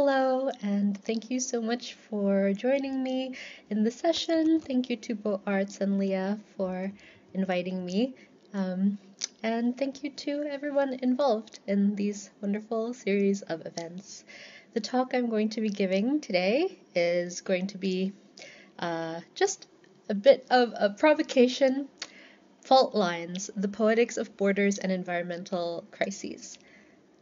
Hello, and thank you so much for joining me in the session. Thank you to Bow Arts and Leah for inviting me. Um, and thank you to everyone involved in these wonderful series of events. The talk I'm going to be giving today is going to be uh, just a bit of a provocation Fault Lines The Poetics of Borders and Environmental Crises.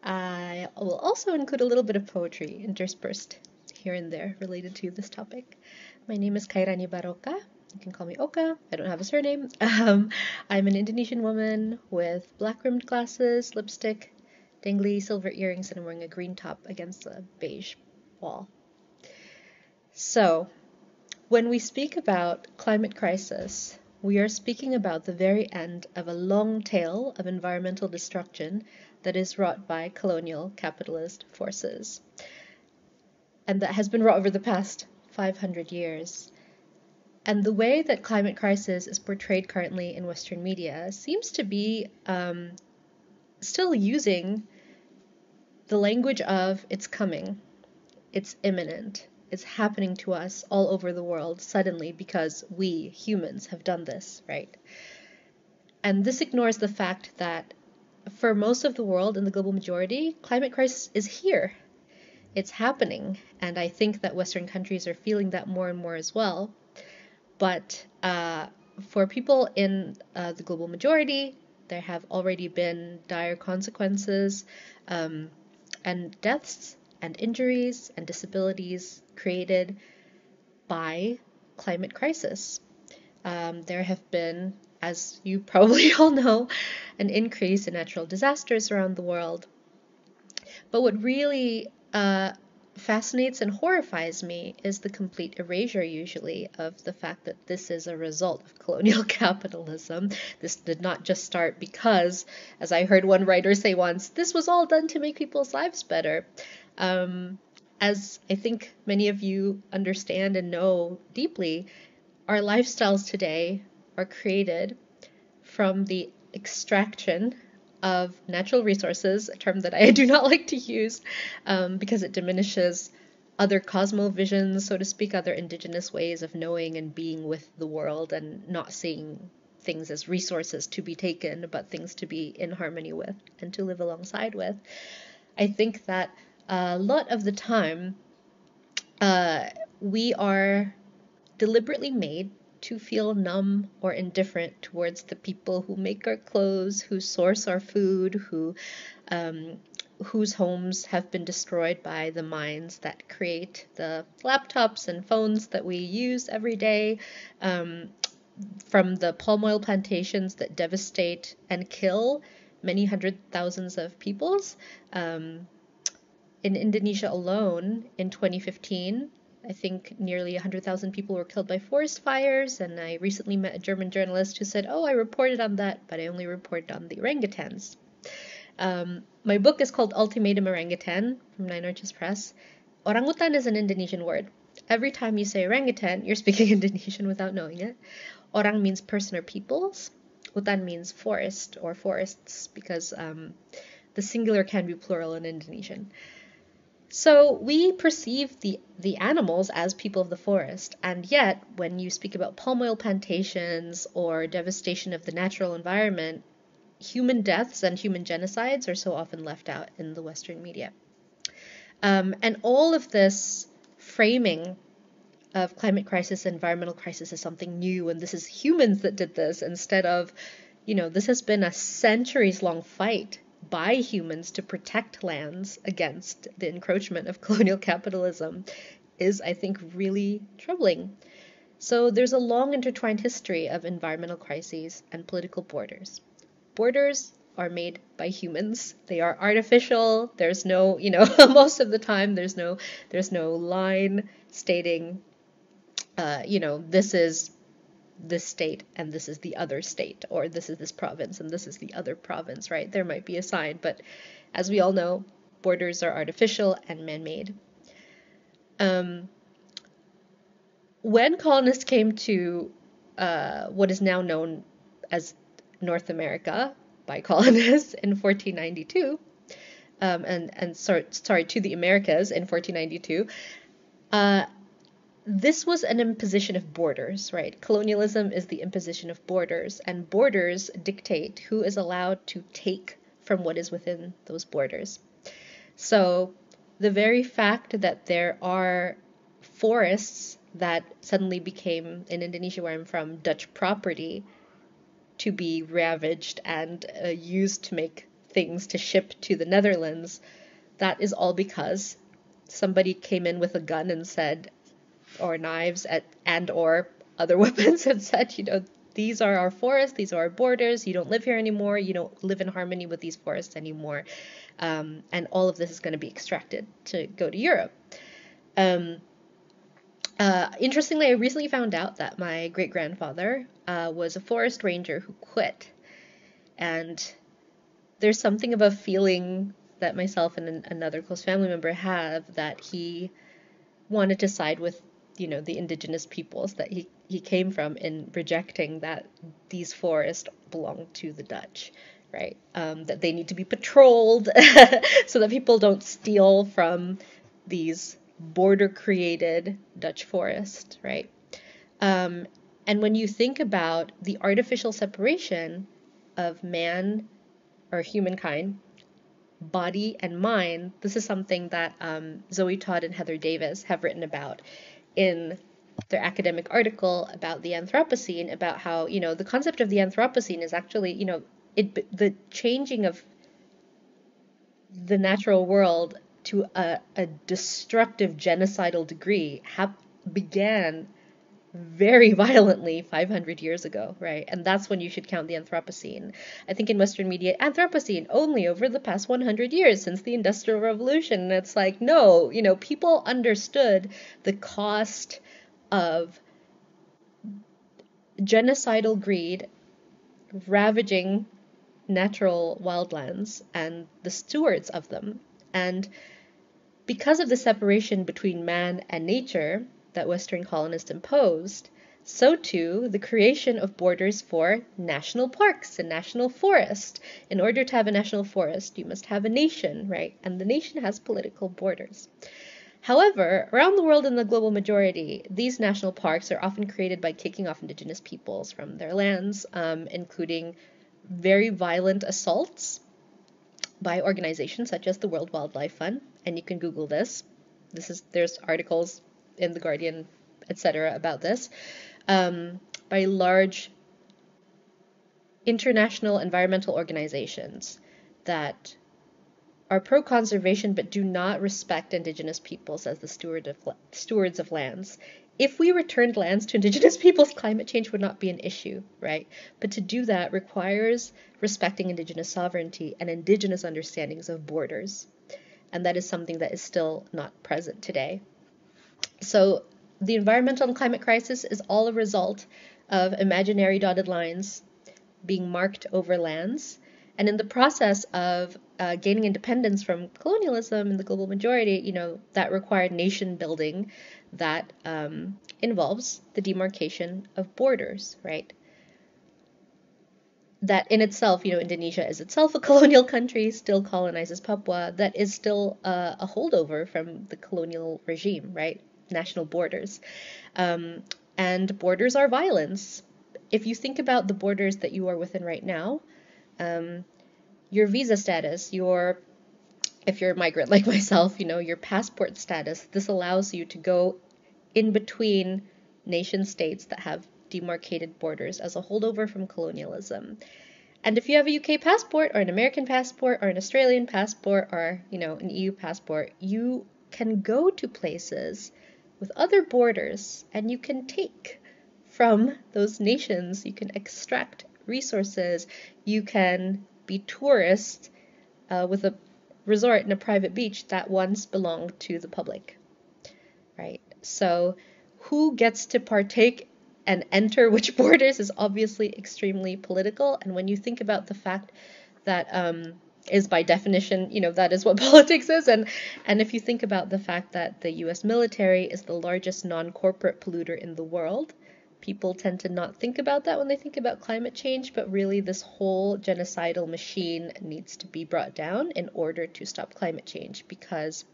I will also include a little bit of poetry interspersed here and there related to this topic. My name is Khairani Barokka. You can call me Okka. I don't have a surname. Um, I'm an Indonesian woman with black rimmed glasses, lipstick, dangly silver earrings, and I'm wearing a green top against a beige wall. So, when we speak about climate crisis, we are speaking about the very end of a long tail of environmental destruction that is wrought by colonial capitalist forces. And that has been wrought over the past 500 years. And the way that climate crisis is portrayed currently in Western media seems to be um, still using the language of it's coming, it's imminent, it's happening to us all over the world suddenly because we humans have done this, right? And this ignores the fact that for most of the world and the global majority, climate crisis is here. It's happening, and I think that Western countries are feeling that more and more as well. But uh, for people in uh, the global majority, there have already been dire consequences um, and deaths and injuries and disabilities created by climate crisis. Um, there have been as you probably all know, an increase in natural disasters around the world. But what really uh, fascinates and horrifies me is the complete erasure, usually, of the fact that this is a result of colonial capitalism. This did not just start because, as I heard one writer say once, this was all done to make people's lives better. Um, as I think many of you understand and know deeply, our lifestyles today are created from the extraction of natural resources, a term that I do not like to use um, because it diminishes other cosmovisions, so to speak, other indigenous ways of knowing and being with the world and not seeing things as resources to be taken, but things to be in harmony with and to live alongside with. I think that a lot of the time uh, we are deliberately made to feel numb or indifferent towards the people who make our clothes, who source our food, who um, whose homes have been destroyed by the mines that create the laptops and phones that we use every day, um, from the palm oil plantations that devastate and kill many hundred thousands of peoples. Um, in Indonesia alone, in 2015, I think nearly 100,000 people were killed by forest fires, and I recently met a German journalist who said, Oh, I reported on that, but I only reported on the orangutans. Um, my book is called Ultimatum Orangutan from Nine Arches Press. Orangutan is an Indonesian word. Every time you say orangutan, you're speaking Indonesian without knowing it. Orang means person or peoples. Hutan means forest or forests because um, the singular can be plural in Indonesian. So we perceive the, the animals as people of the forest, and yet when you speak about palm oil plantations or devastation of the natural environment, human deaths and human genocides are so often left out in the Western media. Um, and all of this framing of climate crisis, environmental crisis is something new, and this is humans that did this instead of, you know, this has been a centuries long fight by humans to protect lands against the encroachment of colonial capitalism is, I think, really troubling. So there's a long intertwined history of environmental crises and political borders. Borders are made by humans. They are artificial. There's no, you know, most of the time there's no there's no line stating uh, you know, this is this state and this is the other state, or this is this province and this is the other province, right? There might be a sign, but as we all know, borders are artificial and man made. Um, when colonists came to uh, what is now known as North America by colonists in 1492, um, and and sorry, sorry to the Americas in 1492. Uh, this was an imposition of borders, right? Colonialism is the imposition of borders, and borders dictate who is allowed to take from what is within those borders. So, the very fact that there are forests that suddenly became, in Indonesia, where I'm from, Dutch property to be ravaged and uh, used to make things to ship to the Netherlands, that is all because somebody came in with a gun and said, or knives at, and or other weapons and said, you know, these are our forests, these are our borders, you don't live here anymore, you don't live in harmony with these forests anymore. Um, and all of this is going to be extracted to go to Europe. Um, uh, interestingly, I recently found out that my great grandfather uh, was a forest ranger who quit. And there's something of a feeling that myself and another close family member have that he wanted to side with you know the indigenous peoples that he, he came from in rejecting that these forests belong to the Dutch, right? Um, that they need to be patrolled so that people don't steal from these border created Dutch forests, right? Um, and when you think about the artificial separation of man or humankind, body and mind, this is something that um, Zoe Todd and Heather Davis have written about in their academic article about the Anthropocene, about how, you know, the concept of the Anthropocene is actually, you know, it the changing of the natural world to a, a destructive genocidal degree hap- began very violently 500 years ago, right? And that's when you should count the Anthropocene. I think in Western media, Anthropocene only over the past 100 years since the Industrial Revolution. And it's like, no, you know, people understood the cost of genocidal greed ravaging natural wildlands and the stewards of them. And because of the separation between man and nature, that Western colonists imposed, so too the creation of borders for national parks and national forest. In order to have a national forest, you must have a nation, right? And the nation has political borders. However, around the world in the global majority, these national parks are often created by kicking off indigenous peoples from their lands, um, including very violent assaults by organizations such as the World Wildlife Fund. And you can Google this. This is there's articles in the Guardian, etc., about this, um, by large international environmental organizations that are pro conservation but do not respect indigenous peoples as the steward of, stewards of lands. If we returned lands to indigenous peoples, climate change would not be an issue, right? But to do that requires respecting indigenous sovereignty and indigenous understandings of borders. And that is something that is still not present today. So the environmental and climate crisis is all a result of imaginary dotted lines being marked over lands. And in the process of uh, gaining independence from colonialism and the global majority, you know, that required nation building that um, involves the demarcation of borders, right? That in itself, you know, Indonesia is itself a colonial country, still colonizes Papua, that is still uh, a holdover from the colonial regime, right? National borders. Um, and borders are violence. If you think about the borders that you are within right now, um, your visa status, your if you're a migrant like myself, you know, your passport status, this allows you to go in between nation states that have demarcated borders as a holdover from colonialism. And if you have a UK passport or an American passport or an Australian passport or, you know, an EU passport, you can go to places with other borders, and you can take from those nations. You can extract resources. You can be tourists uh, with a resort in a private beach that once belonged to the public. Right? So, who gets to partake and enter which borders is obviously extremely political. And when you think about the fact that um, is by definition, you know, that is what politics is. And and if you think about the fact that the U.S. military is the largest non-corporate polluter in the world, people tend to not think about that when they think about climate change, but really, this whole genocidal machine needs to be brought down in order to stop climate change because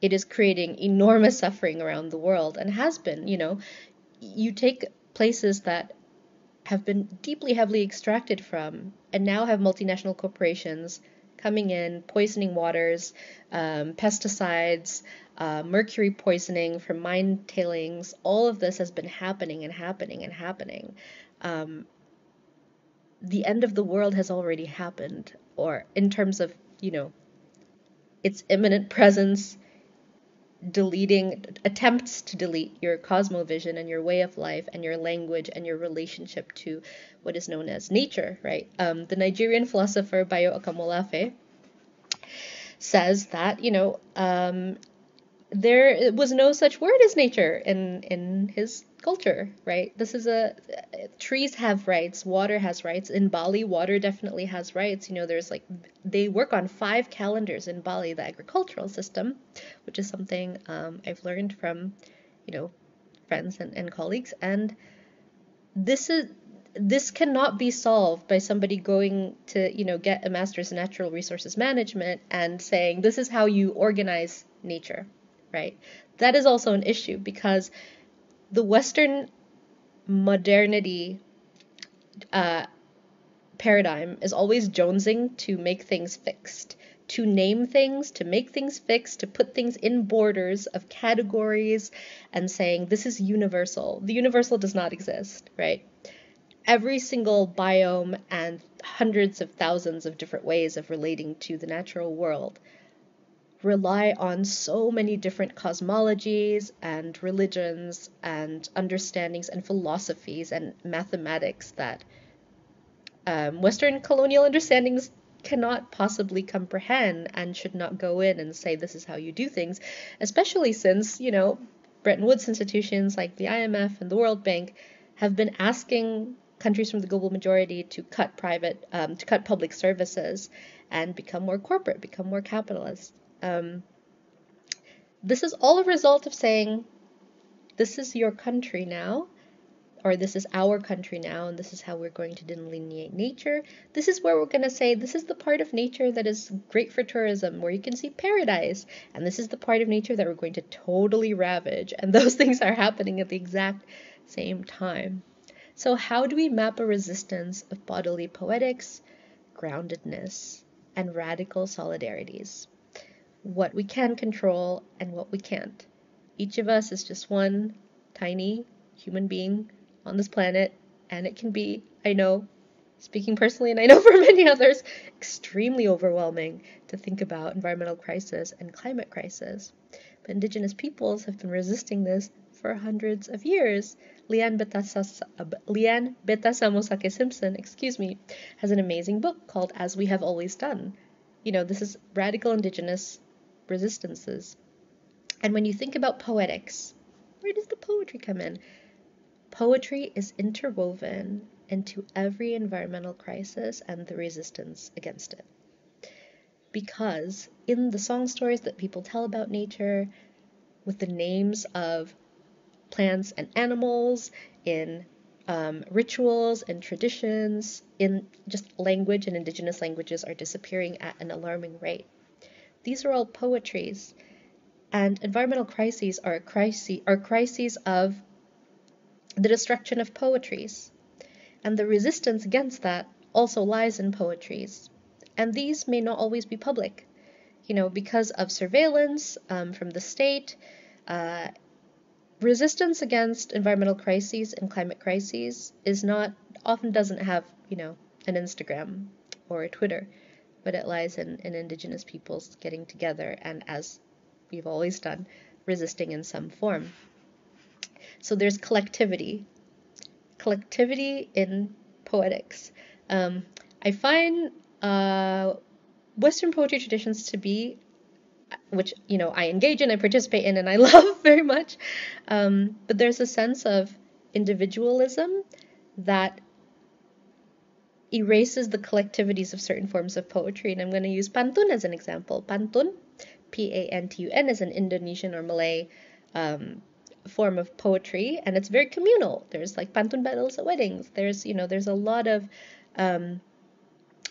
it is creating enormous suffering around the world and has been. You know, you take places that have been deeply heavily extracted from and now have multinational corporations coming in, poisoning waters, um, pesticides, uh, mercury poisoning from mine tailings. All of this has been happening and happening and happening. Um, the end of the world has already happened, or in terms of, you know, its imminent presence, deleting attempts to delete your cosmovision and your way of life and your language and your relationship to what is known as nature, right? Um, the Nigerian philosopher Bayo Akomolafe says that, you know, um, there was no such word as nature in, in his culture, right? This is a trees have rights, water has rights. In Bali, water definitely has rights. You know, there's like they work on five calendars in Bali, the agricultural system, which is something um, I've learned from, you know, friends and, and colleagues. And this is this cannot be solved by somebody going to, you know, get a master's in natural resources management and saying this is how you organize nature, right? That is also an issue because the Western modernity uh, paradigm is always jonesing to make things fixed, to name things, to make things fixed, to put things in borders of categories and saying this is universal. The universal does not exist, right? Every single biome and hundreds of thousands of different ways of relating to the natural world rely on so many different cosmologies and religions and understandings and philosophies and mathematics that um, Western colonial understandings cannot possibly comprehend and should not go in and say this is how you do things, especially since, you know, Bretton Woods institutions like the IMF and the World Bank have been asking countries from the global majority to cut private, um, to cut public services and become more corporate, become more capitalist. Um, this is all a result of saying, this is your country now, or this is our country now, and this is how we're going to delineate nature. This is where we're going to say this is the part of nature that is great for tourism, where you can see paradise, and this is the part of nature that we're going to totally ravage. And those things are happening at the exact same time. So, how do we map a resistance of bodily poetics, groundedness, and radical solidarities? What we can control and what we can't. Each of us is just one tiny human being on this planet, and it can be, I know, speaking personally, and I know for many others, extremely overwhelming to think about environmental crisis and climate crisis. But indigenous peoples have been resisting this for hundreds of years. Leanne uh, Betasamosake Simpson, excuse me, has an amazing book called As We Have Always Done. You know, this is radical indigenous resistances. And when you think about poetics, where does the poetry come in? Poetry is interwoven into every environmental crisis and the resistance against it. Because in the song stories that people tell about nature, with the names of plants and animals, in um, rituals and traditions, in just language and indigenous languages are disappearing at an alarming rate. These are all poetries. And environmental crises are, crises, are crises of the destruction of poetries. And the resistance against that also lies in poetries. And these may not always be public, you know, because of surveillance um, from the state. Uh, resistance against environmental crises and climate crises is not often doesn't have, you know, an Instagram or a Twitter but it lies in, in indigenous peoples getting together and, as we've always done, resisting in some form. So there's collectivity, collectivity in poetics. Um, I find uh, Western poetry traditions to be, which you know I engage in, I participate in, and I love very much. Um, but there's a sense of individualism that erases the collectivities of certain forms of poetry. And I'm going to use pantun as an example. Pantun, P A N T U N, is an Indonesian or Malay um, form of poetry and it's very communal. There's like pantun battles at weddings. There's, you know, there's a lot of um,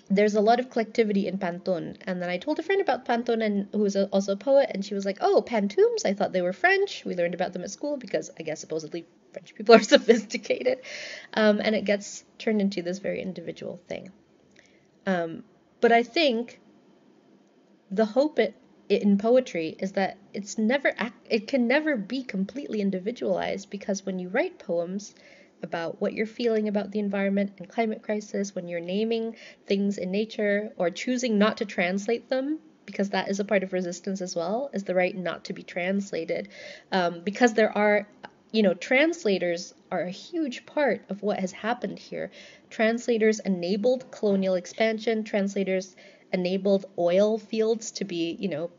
there's a lot of collectivity in Pantun. And then I told a friend about Pantun and who was also a poet, and she was like, "Oh, Pantoums! I thought they were French. We learned about them at school because I guess supposedly French people are sophisticated." Um, and it gets turned into this very individual thing. Um, but I think the hope it, in poetry is that it's never it can never be completely individualized because when you write poems about what you're feeling about the environment and climate crisis, when you're naming things in nature or choosing not to translate them, because that is a part of resistance as well, is the right not to be translated. Um, because there are, you know, translators are a huge part of what has happened here. Translators enabled colonial expansion, translators enabled oil fields to be, you know,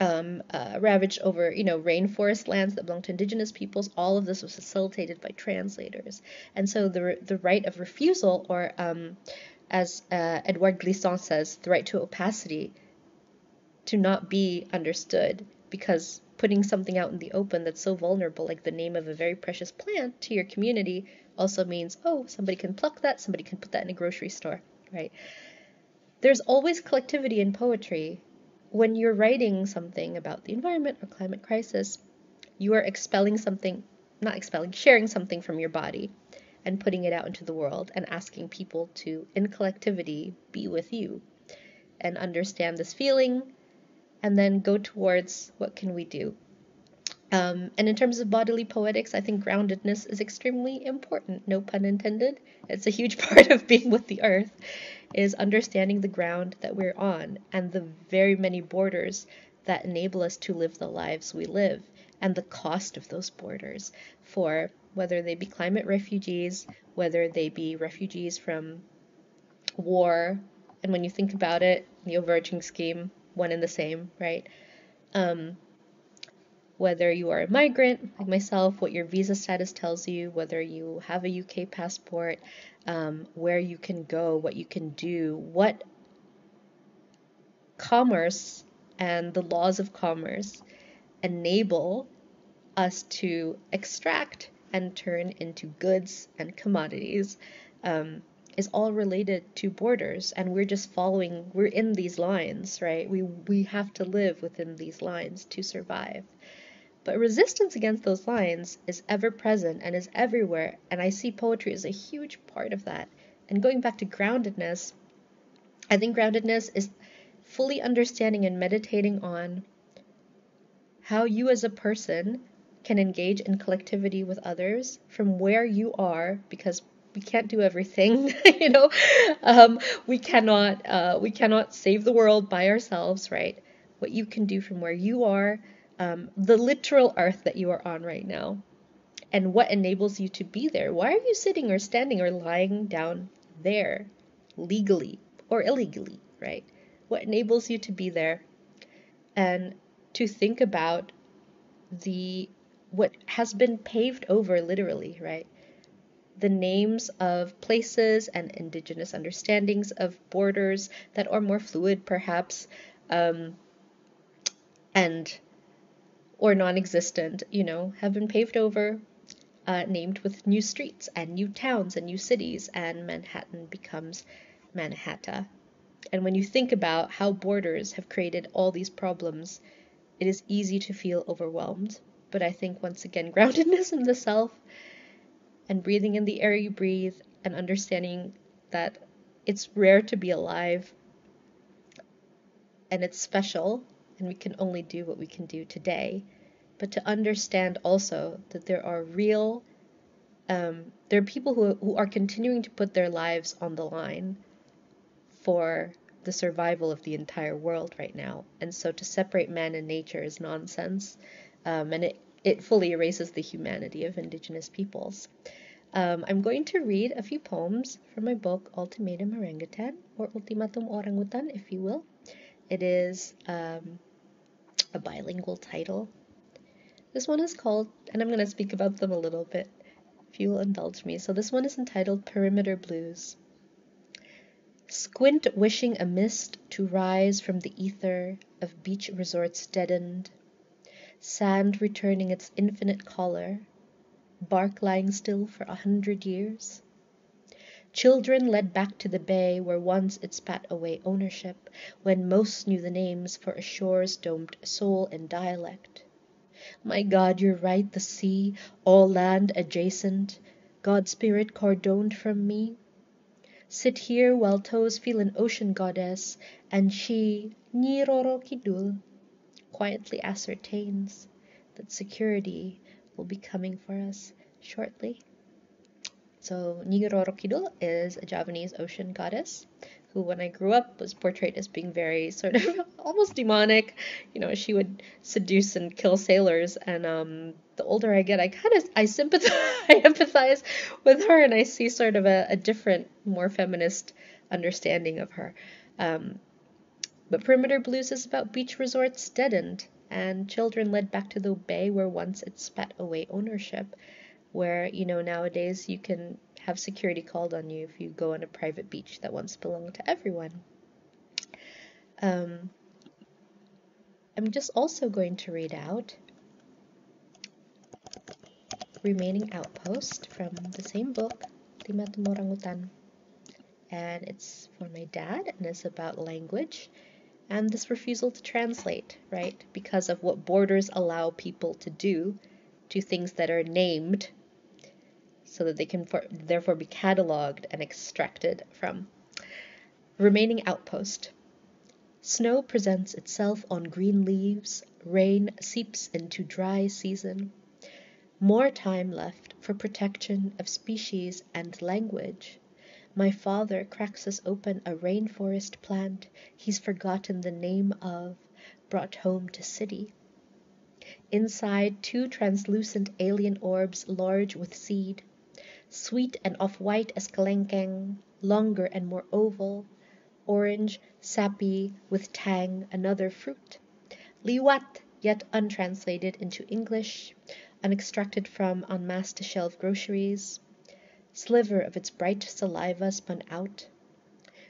um, uh, ravaged over, you know, rainforest lands that belong to indigenous peoples. All of this was facilitated by translators, and so the the right of refusal, or um, as uh, Edouard Glissant says, the right to opacity, to not be understood, because putting something out in the open that's so vulnerable, like the name of a very precious plant, to your community, also means, oh, somebody can pluck that, somebody can put that in a grocery store, right? There's always collectivity in poetry, when you're writing something about the environment or climate crisis, you are expelling something, not expelling, sharing something from your body and putting it out into the world and asking people to, in collectivity, be with you and understand this feeling and then go towards what can we do. Um, and in terms of bodily poetics, I think groundedness is extremely important, no pun intended. It's a huge part of being with the earth is understanding the ground that we're on and the very many borders that enable us to live the lives we live and the cost of those borders for whether they be climate refugees, whether they be refugees from war, and when you think about it, the overarching scheme, one and the same, right? Um, whether you are a migrant like myself, what your visa status tells you, whether you have a UK passport, um, where you can go, what you can do, what commerce and the laws of commerce enable us to extract and turn into goods and commodities um, is all related to borders and we're just following we're in these lines right we we have to live within these lines to survive but resistance against those lines is ever present and is everywhere, and I see poetry as a huge part of that. And going back to groundedness, I think groundedness is fully understanding and meditating on how you as a person can engage in collectivity with others from where you are because we can't do everything you know um, we cannot uh, we cannot save the world by ourselves right what you can do from where you are um, the literal earth that you are on right now and what enables you to be there. Why are you sitting or standing or lying down there legally or illegally, right? What enables you to be there and to think about the what has been paved over literally, right? The names of places and indigenous understandings of borders that are more fluid, perhaps, um, and or non existent, you know, have been paved over, uh, named with new streets and new towns and new cities, and Mannahatta becomes Manhattan. And when you think about how borders have created all these problems, it is easy to feel overwhelmed. But I think once again, groundedness in the self and breathing in the air you breathe and understanding that it's rare to be alive and it's special and we can only do what we can do today. But to understand also that there are real, um, there are people who, who are continuing to put their lives on the line for the survival of the entire world right now. And so to separate man and nature is nonsense. Um, and it, it fully erases the humanity of indigenous peoples. Um, I'm going to read a few poems from my book, Ultimatum Orangutan, or Ultimatum Orangutan, if you will. It is um, a bilingual title. This one is called, and I'm going to speak about them a little bit, if you will indulge me. So this one is entitled Perimeter Blues. Squint wishing a mist to rise from the ether of beach resorts deadened. Sand returning its infinite color, bark lying still for a hundred years. Children led back to the bay where once it spat away ownership, when most knew the names for a shore's domed soul and dialect. My God, you're right, the sea, all land adjacent, God spirit cordoned from me. Sit here while toes feel an ocean goddess, and she, Nyi Roro Kidul, quietly ascertains that security will be coming for us shortly. So Nyi Roro Kidul is a Javanese ocean goddess who when I grew up was portrayed as being very sort of almost demonic. You know, she would seduce and kill sailors and um the older I get I kind of I sympathize I empathize with her and I see sort of a, a different, more feminist understanding of her. Um, but Perimeter Blues is about beach resorts deadened and children led back to the bay where once it spat away ownership, where, you know, nowadays you can have security called on you if you go on a private beach that once belonged to everyone. Um, I'm just also going to read out Remaining Outpost from the same book, Lima Orangutan. And it's for my dad and it's about language and this refusal to translate, right? Because of what borders allow people to do to things that are named so that they can for, therefore be cataloged and extracted from. Remaining outpost. Snow presents itself on green leaves, rain seeps into dry season. More time left for protection of species and language. My father cracks us open a rainforest plant he's forgotten the name of, brought home to city. Inside two translucent alien orbs large with seed, sweet and off-white as kelengkeng, longer and more oval, orange, sappy, with tang, another fruit. Liwat, yet untranslated into English, unextracted from mass shelf groceries sliver of its bright saliva spun out,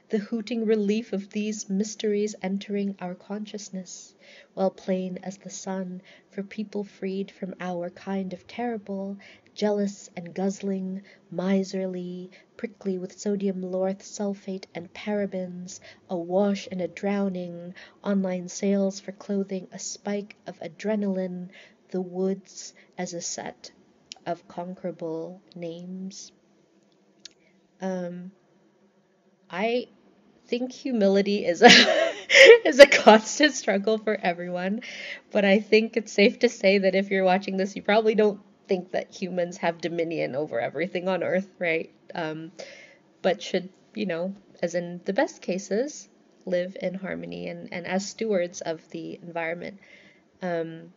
the hooting relief of these mysteries entering our consciousness, while plain as the sun for people freed from our kind of terrible, jealous and guzzling, miserly, prickly with sodium lauryl sulphate and parabens, awash in a drowning, online sales for clothing a spike of adrenaline, the woods as a set of conquerable names. Um, I think humility is a is a constant struggle for everyone, but I think it's safe to say that if you're watching this, you probably don't think that humans have dominion over everything on Earth, right? Um, but should you know, as in the best cases, live in harmony and, and as stewards of the environment. Um,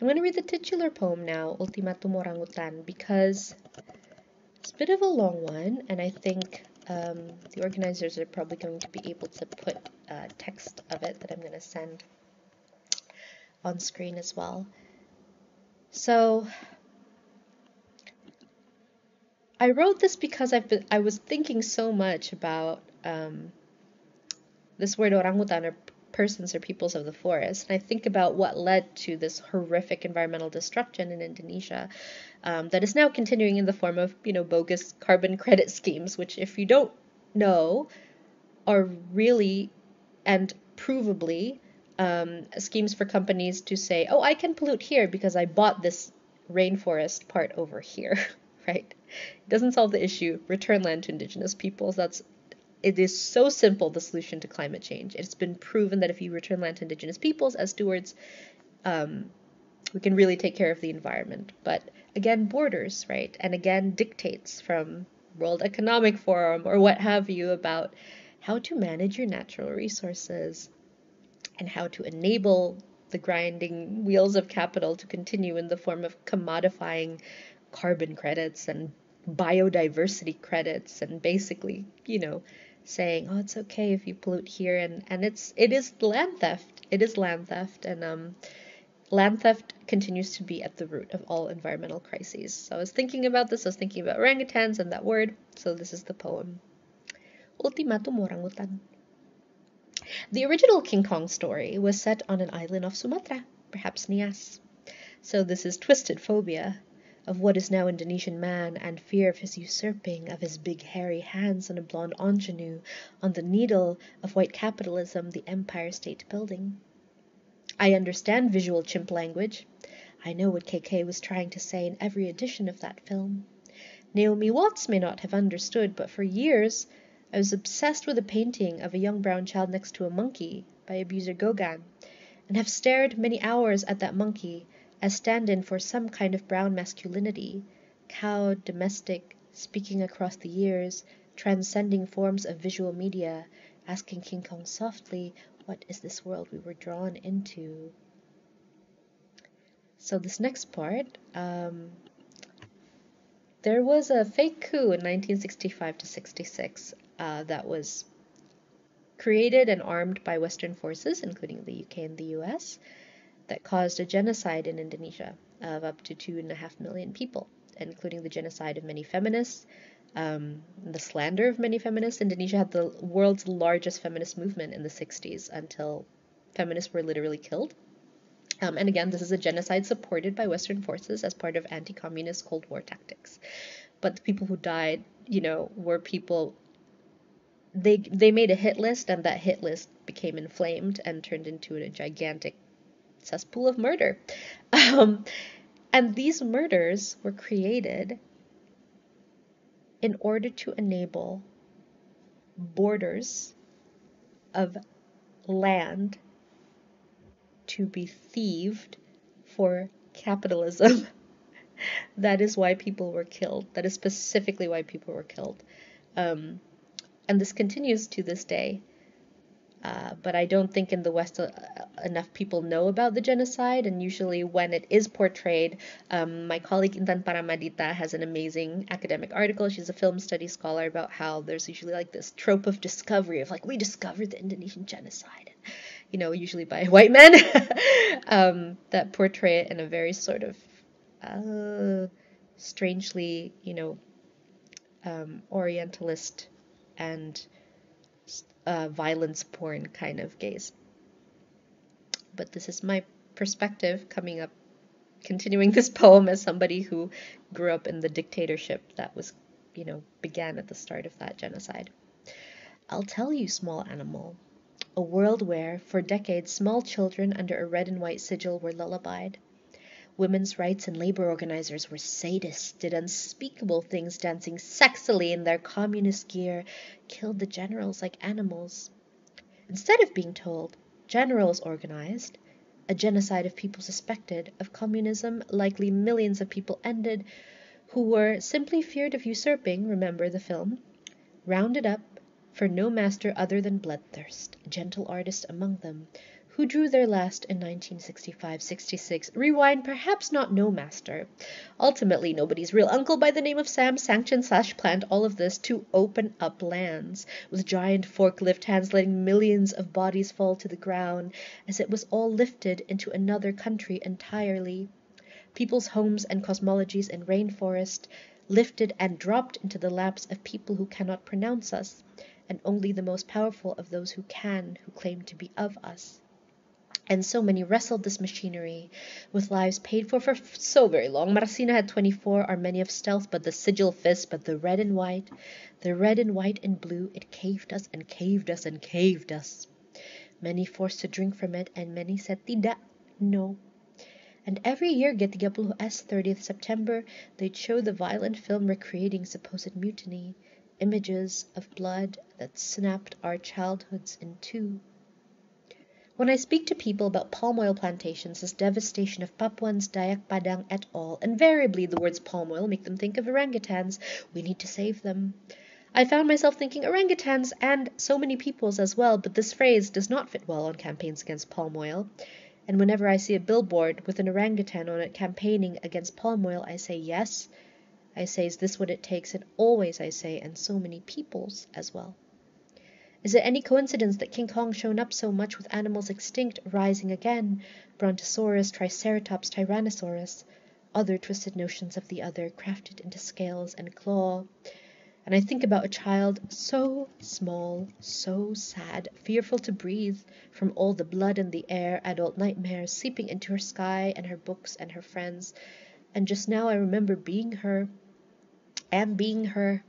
I'm going to read the titular poem now, Ultimatum Orangutan, because it's a bit of a long one, and I think um, the organizers are probably going to be able to put uh, text of it that I'm going to send on screen as well. So I wrote this because I've been I was thinking so much about um, this word orangutan or persons or peoples of the forest. And I think about what led to this horrific environmental destruction in Indonesia um, that is now continuing in the form of, you know, bogus carbon credit schemes, which, if you don't know, are really and provably um, schemes for companies to say, oh, I can pollute here because I bought this rainforest part over here, right? It doesn't solve the issue. Return land to indigenous peoples. That's it is so simple the solution to climate change. It's been proven that if you return land to indigenous peoples as stewards, um, we can really take care of the environment. But again, borders, right? And again, dictates from World Economic Forum or what have you about how to manage your natural resources and how to enable the grinding wheels of capital to continue in the form of commodifying carbon credits and biodiversity credits and basically, you know, saying, "Oh, it's okay if you pollute here," and and it's it is land theft. It is land theft, and um, land theft continues to be at the root of all environmental crises. So I was thinking about this. I was thinking about orangutans and that word. So this is the poem. Ultimatum orangutan. The original King Kong story was set on an island of Sumatra, perhaps Nias. So this is twisted phobia of what is now Indonesian man and fear of his usurping of his big hairy hands on a blonde ingenue on the needle of white capitalism the Empire State Building. I understand visual chimp language. I know what KK was trying to say in every edition of that film. Naomi Watts may not have understood, but for years I was obsessed with a painting of a young brown child next to a monkey by abuser Gauguin, and have stared many hours at that monkey as stand-in for some kind of brown masculinity, cowed, domestic, speaking across the years, transcending forms of visual media, asking King Kong softly, what is this world we were drawn into? So this next part, um, there was a fake coup in 1965 to 66 uh, that was created and armed by Western forces, including the UK and the US, that caused a genocide in Indonesia of up to two and a half million people, including the genocide of many feminists, um, the slander of many feminists. Indonesia had the world's largest feminist movement in the 60s until feminists were literally killed. Um, and again, this is a genocide supported by Western forces as part of anti communist Cold War tactics. But the people who died, you know, were people. They, they made a hit list, and that hit list became inflamed and turned into a gigantic cesspool of murder. Um, and these murders were created in order to enable borders of land to be thieved for capitalism. that is why people were killed. That is specifically why people were killed. Um, and this continues to this day. Uh, but I don't think in the West uh, enough people know about the genocide. And usually, when it is portrayed, um, my colleague Intan Paramaditha has an amazing academic article. She's a film studies scholar about how there's usually like this trope of discovery of like, we discovered the Indonesian genocide. You know, usually by white men um, that portray it in a very sort of uh, strangely, you know, um, Orientalist and uh, violence porn kind of gaze. But this is my perspective coming up, continuing this poem as somebody who grew up in the dictatorship that was, you know, began at the start of that genocide. I'll tell you, small animal, a world where, for decades, small children under a red and white sigil were lullabied. Women's rights and labor organizers were sadists, did unspeakable things dancing sexily in their communist gear, killed the generals like animals. Instead of being told, generals organized, a genocide of people suspected of communism, likely millions of people ended, who were simply feared of usurping, remember the film, rounded up for no master other than bloodthirst, gentle artist among them who drew their last in 1965-66. Rewind, perhaps not no master. Ultimately, nobody's real uncle by the name of Sam sanctioned slash planned all of this to open up lands, with giant forklift hands letting millions of bodies fall to the ground, as it was all lifted into another country entirely. People's homes and cosmologies in rainforest, lifted and dropped into the laps of people who cannot pronounce us, and only the most powerful of those who can, who claim to be of us. And so many wrestled this machinery, with lives paid for for so very long. Marsinah had twenty-four, are many of stealth, but the sigil fist, but the red and white, the red and white and blue, it caved us and caved us and caved us. Many forced to drink from it, and many said tidak, no. And every year, G30S, 30th September, they'd show the violent film recreating supposed mutiny, images of blood that snapped our childhoods in two. When I speak to people about palm oil plantations, this devastation of Papuans, Dayak Padang et al., invariably the words palm oil make them think of orangutans. We need to save them. I found myself thinking orangutans and so many peoples as well, but this phrase does not fit well on campaigns against palm oil. And whenever I see a billboard with an orangutan on it campaigning against palm oil, I say yes. I say, is this what it takes? And always I say, and so many peoples as well. Is it any coincidence that King Kong shown up so much with animals extinct rising again? Brontosaurus, Triceratops, Tyrannosaurus. Other twisted notions of the other crafted into scales and claw. And I think about a child so small, so sad, fearful to breathe from all the blood in the air, adult nightmares seeping into her sky and her books and her friends. And just now I remember being her, am being her,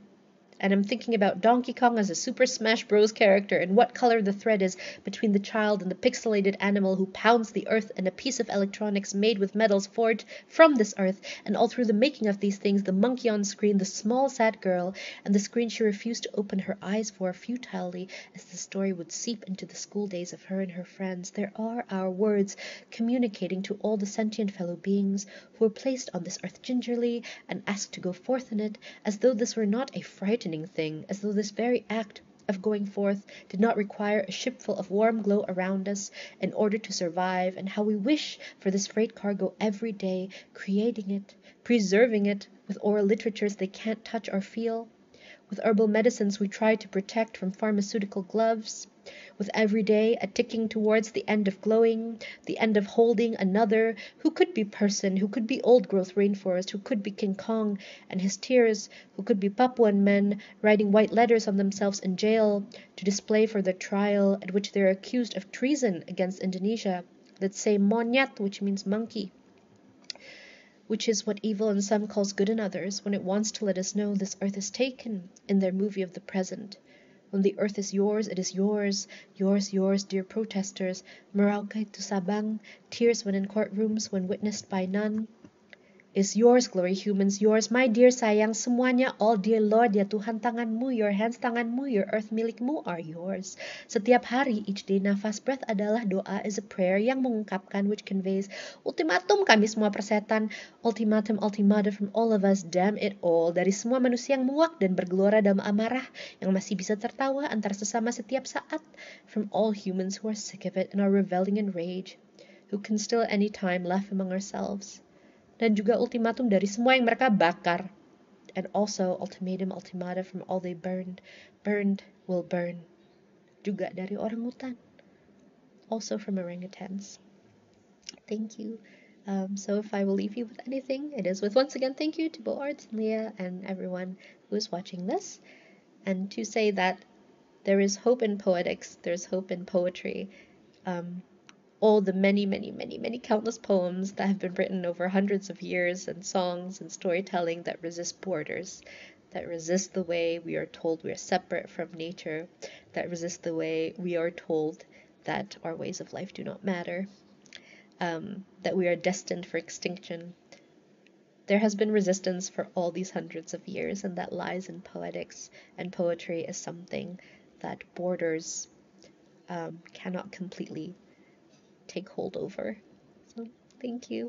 and I'm thinking about Donkey Kong as a Super Smash Bros. character and what color the thread is between the child and the pixelated animal who pounds the earth and a piece of electronics made with metals forged from this earth, and all through the making of these things, the monkey on screen, the small sad girl, and the screen she refused to open her eyes for futilely as the story would seep into the school days of her and her friends. There are our words communicating to all the sentient fellow beings who were placed on this earth gingerly and asked to go forth in it, as though this were not a thing, as though this very act of going forth did not require a shipful of warm glow around us in order to survive, and how we wish for this freight cargo every day, creating it, preserving it with oral literatures they can't touch or feel, with herbal medicines we try to protect from pharmaceutical gloves. With every day a ticking towards the end of glowing, the end of holding another. Who could be person, who could be old growth rainforest, who could be King Kong and his tears, who could be Papuan men writing white letters on themselves in jail to display for their trial at which they are accused of treason against Indonesia that say monyet, which means monkey which is what evil in some calls good in others, when it wants to let us know this earth is taken in their movie of the present. When the earth is yours, it is yours, yours, yours, dear protesters, Merauke to Sabang, tears when in courtrooms, when witnessed by none is yours, glory humans, yours, my dear sayang, semuanya, all dear Lord, ya Tuhan tanganmu, your hands tanganmu, your earth milikmu are yours. Setiap hari, each day, nafas breath adalah doa is a prayer yang mengungkapkan which conveys ultimatum kami semua persetan, ultimatum ultimata from all of us, damn it all, dari semua manusia yang muak dan bergelora dalam amarah, yang masih bisa tertawa antara sesama setiap saat, from all humans who are sick of it and are reveling in rage, who can still any time laugh among ourselves dan juga ultimatum dari semua yang mereka bakar. And also ultimatum ultimata from all they burned, burned will burn. Juga dari orang hutan. Also from orangutans. Thank you. Um, so if I will leave you with anything, it is with once again thank you to Bow Arts and Leah and everyone who is watching this. And to say that there is hope in poetics, there's hope in poetry. Um, all the many, many, many, many countless poems that have been written over hundreds of years, and songs and storytelling that resist borders, that resist the way we are told we are separate from nature, that resist the way we are told that our ways of life do not matter, um, that we are destined for extinction. There has been resistance for all these hundreds of years, and that lies in poetics, and poetry is something that borders um, cannot completely take hold over. So thank you.